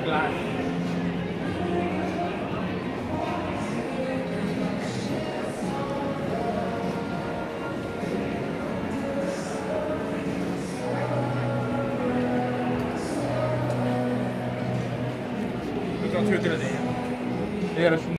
glass. Du